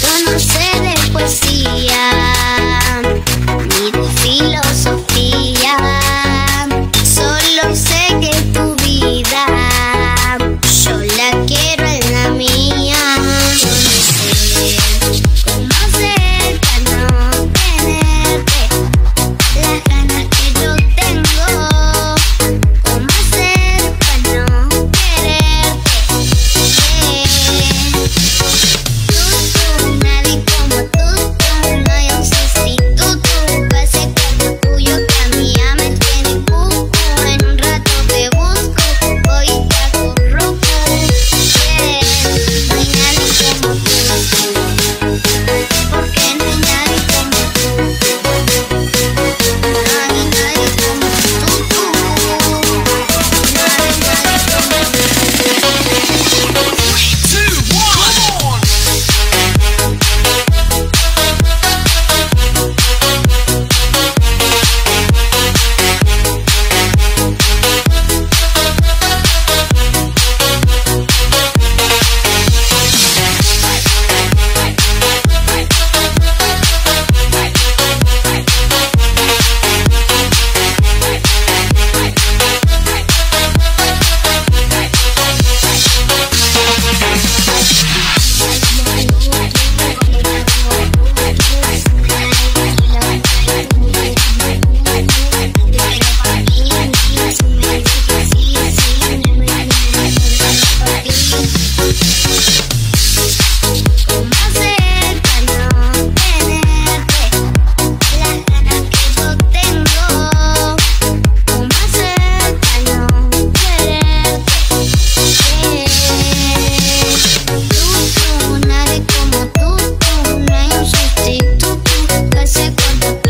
Yo no sé de poesía, sé cuándo.